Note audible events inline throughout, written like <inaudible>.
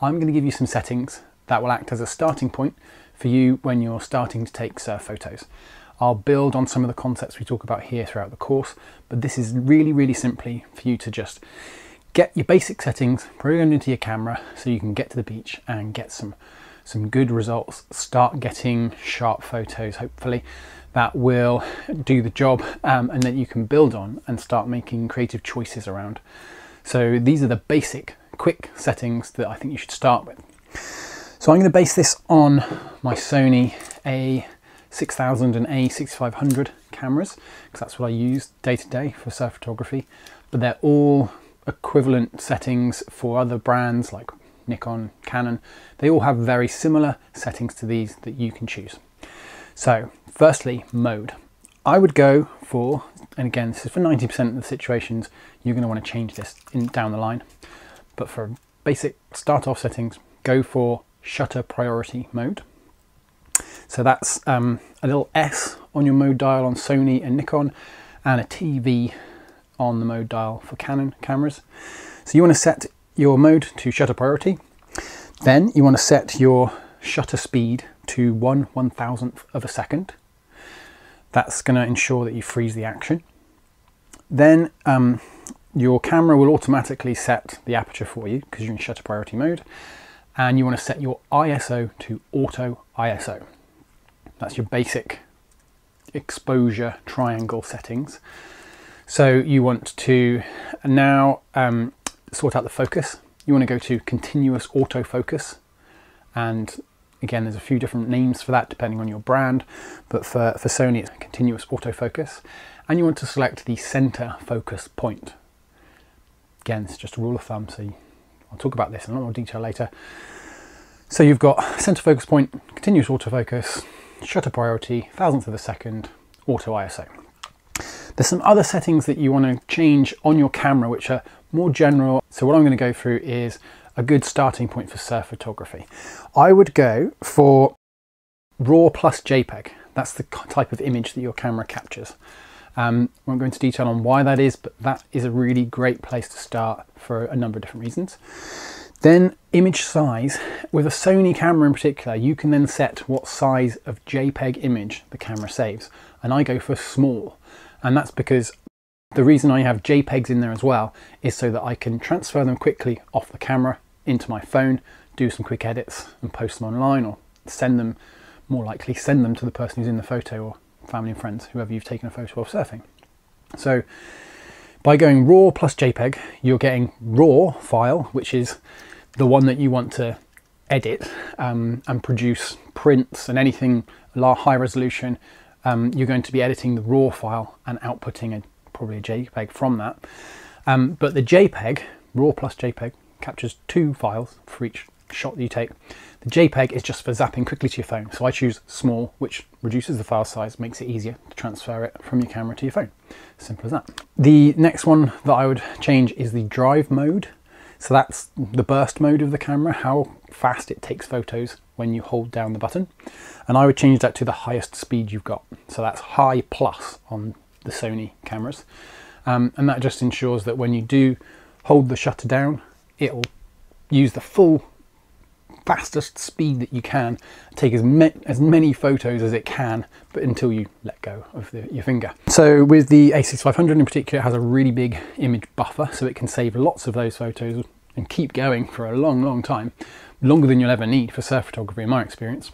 I'm going to give you some settings that will act as a starting point for you when you're starting to take surf photos. I'll build on some of the concepts we talk about here throughout the course, but this is really, really simply for you to just get your basic settings programmed into your camera so you can get to the beach and get some some good results start getting sharp photos hopefully that will do the job um, and that you can build on and start making creative choices around so these are the basic quick settings that I think you should start with so I'm going to base this on my Sony A6000 and A6500 cameras because that's what I use day to day for surf photography but they're all equivalent settings for other brands like Nikon, Canon. They all have very similar settings to these that you can choose. So firstly, mode. I would go for, and again, this is for 90% of the situations, you're going to want to change this in, down the line. But for basic start off settings, go for shutter priority mode. So that's um, a little S on your mode dial on Sony and Nikon and a TV on the mode dial for Canon cameras. So you want to set your mode to shutter priority. Then you want to set your shutter speed to one one thousandth of a second. That's going to ensure that you freeze the action. Then um, your camera will automatically set the aperture for you because you're in shutter priority mode. And you want to set your ISO to auto ISO. That's your basic exposure triangle settings. So you want to now um, sort out the focus. You want to go to continuous autofocus. And again, there's a few different names for that depending on your brand. But for, for Sony, it's continuous autofocus. And you want to select the center focus point. Again, it's just a rule of thumb. So I'll talk about this in a lot more detail later. So you've got center focus point, continuous autofocus, shutter priority, thousandth of a second, auto ISO. There's some other settings that you want to change on your camera which are more general. So what I'm going to go through is a good starting point for surf photography. I would go for RAW plus JPEG. That's the type of image that your camera captures. Um, I won't go into detail on why that is, but that is a really great place to start for a number of different reasons. Then image size. With a Sony camera in particular, you can then set what size of JPEG image the camera saves. And I go for small. And that's because the reason I have JPEGs in there as well is so that I can transfer them quickly off the camera into my phone, do some quick edits and post them online or send them, more likely send them to the person who's in the photo or family and friends, whoever you've taken a photo of surfing. So by going RAW plus JPEG, you're getting RAW file, which is the one that you want to edit um, and produce prints and anything high resolution um, you're going to be editing the raw file and outputting a, probably a JPEG from that. Um, but the JPEG, raw plus JPEG, captures two files for each shot that you take. The JPEG is just for zapping quickly to your phone. So I choose small, which reduces the file size, makes it easier to transfer it from your camera to your phone. Simple as that. The next one that I would change is the drive mode. So that's the burst mode of the camera, how fast it takes photos when you hold down the button. And I would change that to the highest speed you've got. So that's high plus on the Sony cameras. Um, and that just ensures that when you do hold the shutter down, it'll use the full fastest speed that you can, take as, as many photos as it can, but until you let go of the, your finger. So with the A6500 in particular, it has a really big image buffer, so it can save lots of those photos and keep going for a long, long time, longer than you'll ever need for surf photography in my experience.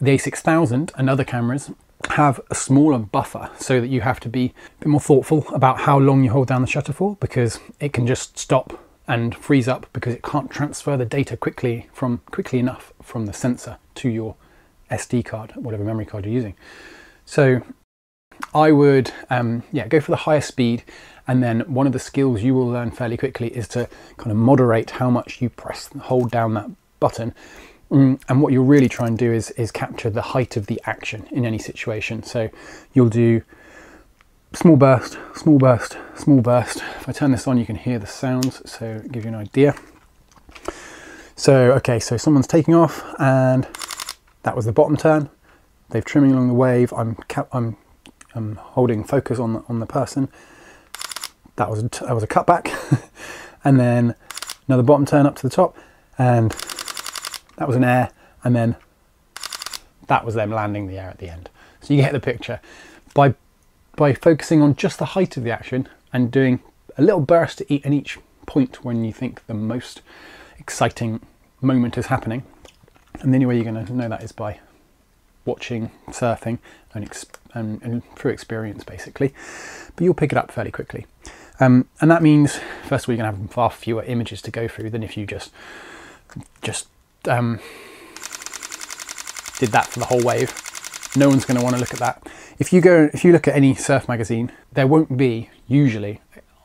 The A6000 and other cameras have a smaller buffer so that you have to be a bit more thoughtful about how long you hold down the shutter for because it can just stop and freeze up because it can't transfer the data quickly from quickly enough from the sensor to your SD card, whatever memory card you're using. So I would um, yeah go for the higher speed and then one of the skills you will learn fairly quickly is to kind of moderate how much you press hold down that button mm, and what you'll really try and do is, is capture the height of the action in any situation. So you'll do small burst, small burst, small burst. If I turn this on, you can hear the sounds, so give you an idea. So, okay, so someone's taking off and that was the bottom turn. They've trimming along the wave. I'm, I'm, I'm holding focus on the, on the person. That was, a, that was a cutback. <laughs> and then another bottom turn up to the top. and that was an air, and then that was them landing the air at the end. So you get the picture. By, by focusing on just the height of the action and doing a little burst at eat in each point when you think the most exciting moment is happening, and the only way you're going to know that is by watching surfing and, and, and, through experience basically, but you'll pick it up fairly quickly. Um, and that means, first of all, you're going to have far fewer images to go through than if you just just um, did that for the whole wave. No one's going to want to look at that. If you go, if you look at any surf magazine, there won't be usually,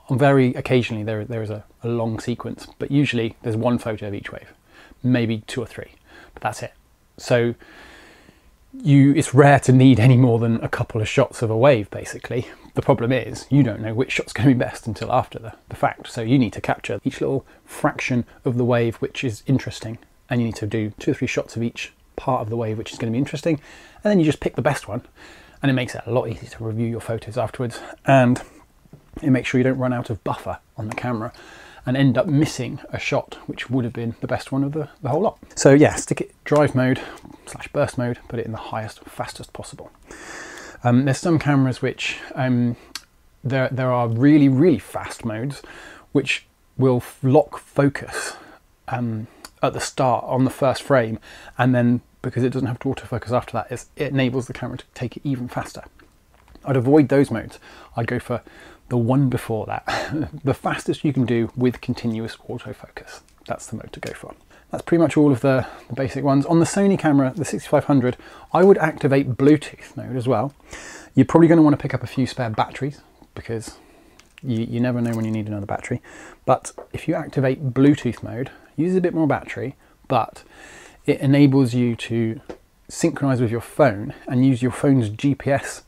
on very occasionally there there is a, a long sequence, but usually there's one photo of each wave, maybe two or three, but that's it. So you it's rare to need any more than a couple of shots of a wave basically the problem is you don't know which shot's <laughs> going to be best until after the, the fact so you need to capture each little fraction of the wave which is interesting and you need to do two or three shots of each part of the wave which is going to be interesting and then you just pick the best one and it makes it a lot easier to review your photos afterwards and it makes sure you don't run out of buffer on the camera and end up missing a shot which would have been the best one of the, the whole lot. So yeah, stick it drive mode slash burst mode, put it in the highest, fastest possible. Um, there's some cameras which um, there, there are really, really fast modes which will lock focus um, at the start on the first frame and then because it doesn't have to autofocus after that, it enables the camera to take it even faster. I'd avoid those modes. I'd go for the one before that, <laughs> the fastest you can do with continuous autofocus. That's the mode to go for. That's pretty much all of the, the, basic ones. On the Sony camera, the 6500, I would activate Bluetooth mode as well. You're probably going to want to pick up a few spare batteries because you, you never know when you need another battery. But if you activate Bluetooth mode, use a bit more battery, but it enables you to synchronize with your phone and use your phone's GPS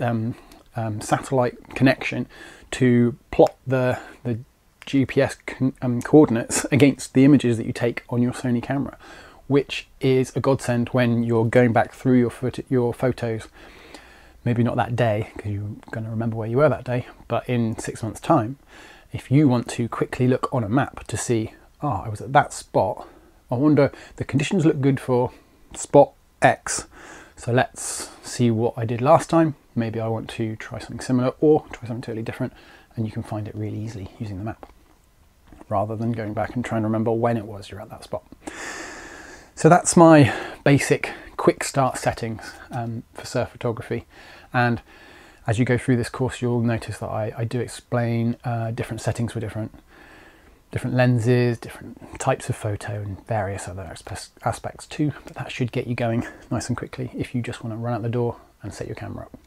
um, um, satellite connection to plot the, the GPS con- um, coordinates against the images that you take on your Sony camera, which is a godsend when you're going back through your, your photos. Maybe not that day because you're going to remember where you were that day, but in six months' time, if you want to quickly look on a map to see, oh, I was at that spot, I wonder the conditions look good for spot X. So let's see what I did last time maybe I want to try something similar or try something totally different and you can find it really easily using the map rather than going back and trying to remember when it was you're at that spot. So that's my basic quick start settings um, for surf photography and as you go through this course you'll notice that I, I do explain uh, different settings for different different lenses, different types of photo and various other aspects too but that should get you going nice and quickly if you just want to run out the door and set your camera up.